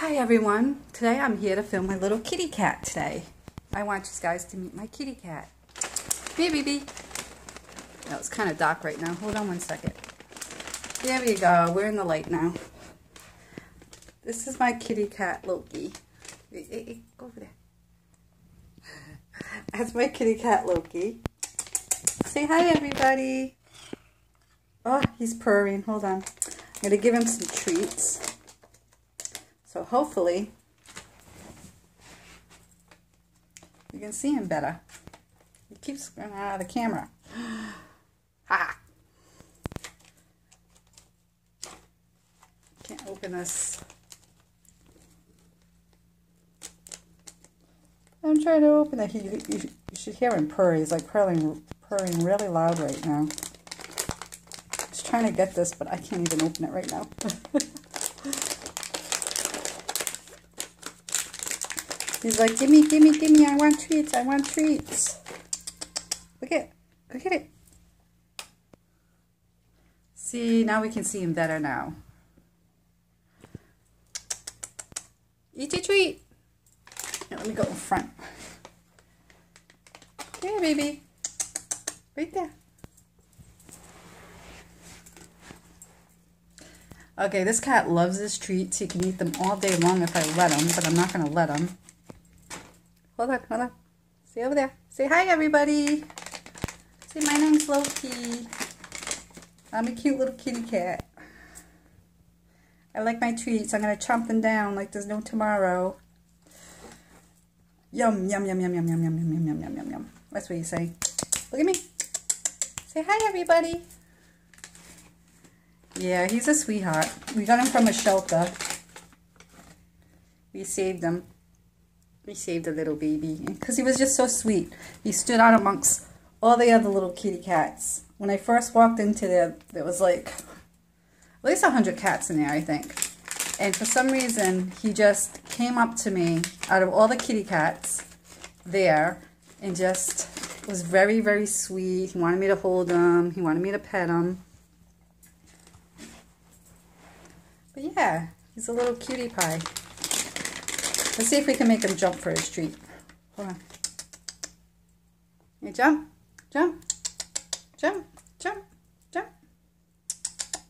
Hi everyone. Today I'm here to film my little kitty cat today. I want you guys to meet my kitty cat. Baby. No, it's kind of dark right now. Hold on one second. There we go. We're in the light now. This is my kitty cat, Loki. Hey, hey, hey, go over there. That's my kitty cat, Loki. Say hi, everybody. Oh, he's purring. Hold on. I'm going to give him some treats. So hopefully you can see him better. He keeps going out of the camera. ha! Can't open this. I'm trying to open it. He, you, should hear him purr. He's like purring, purring really loud right now. Just trying to get this, but I can't even open it right now. He's like, gimme, gimme, gimme, I want treats, I want treats. Look at, look at it. See, now we can see him better now. Eat your treat. Here, let me go in front. Here, baby. Right there. Okay, this cat loves his treats. He can eat them all day long if I let him, but I'm not going to let him. Hold on, hold on. See over there. Say hi, everybody. Say my name's Loki. I'm a cute little kitty cat. I like my treats. I'm going to chomp them down like there's no tomorrow. Yum, yum, yum, yum, yum, yum, yum, yum, yum, yum, yum, yum, yum. That's what you say. Look at me. Say hi, everybody. Yeah, he's a sweetheart. We got him from a shelter. We saved him. We saved a little baby because he was just so sweet. He stood out amongst all the other little kitty cats. When I first walked into there, there was like at least a hundred cats in there, I think. And for some reason, he just came up to me out of all the kitty cats there and just was very, very sweet. He wanted me to hold him. He wanted me to pet him. But yeah, he's a little cutie pie. Let's see if we can make him jump for his treat. Hold on. Hey, jump, jump, jump, jump, jump.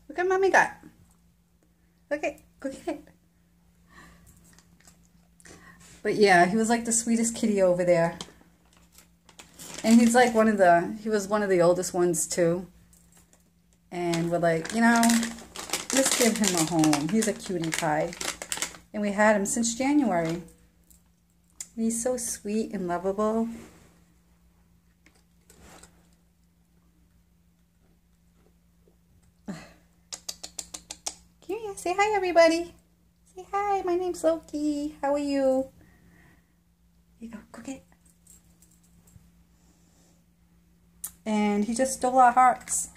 Look at mommy got. Look at, look at it. But yeah, he was like the sweetest kitty over there. And he's like one of the, he was one of the oldest ones too. And we're like, you know, let's give him a home. He's a cutie pie. And we had him since January. He's so sweet and lovable. Here, say hi, everybody. Say hi, my name's Loki. How are you? Here you go, go get it. And he just stole our hearts.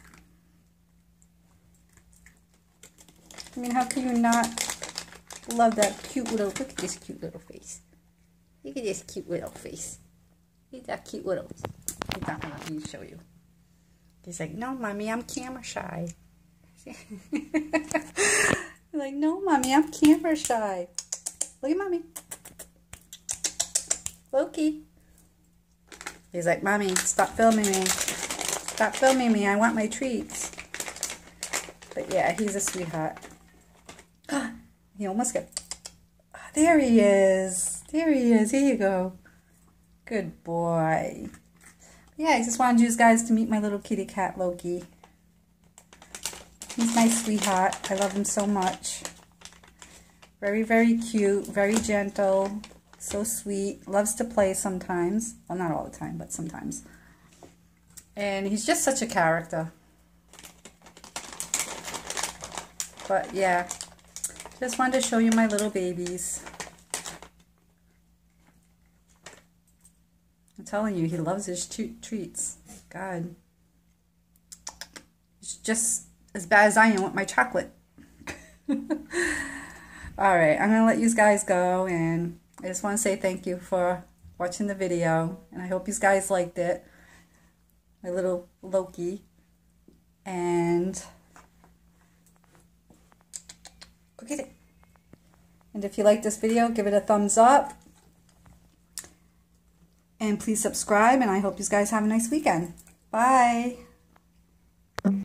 I mean, how can you not Love that cute little, look at this cute little face. Look at this cute little face. He's that cute little, he's not gonna let me show you. He's like, no, mommy, I'm camera shy. like, no, mommy, I'm camera shy. Look at mommy. Loki. He's like, mommy, stop filming me. Stop filming me. I want my treats. But yeah, he's a sweetheart. He almost got... there he is. There he is. Here you go. Good boy. Yeah, I just wanted you guys to meet my little kitty cat, Loki. He's my sweetheart. I love him so much. Very, very cute. Very gentle. So sweet. Loves to play sometimes. Well, not all the time, but sometimes. And he's just such a character. But yeah, just wanted to show you my little babies. I'm telling you, he loves his treats. God. It's just as bad as I am with my chocolate. Alright, I'm going to let you guys go. And I just want to say thank you for watching the video. And I hope you guys liked it. My little Loki. And... Go get it. And if you like this video, give it a thumbs up. And please subscribe, and I hope you guys have a nice weekend. Bye.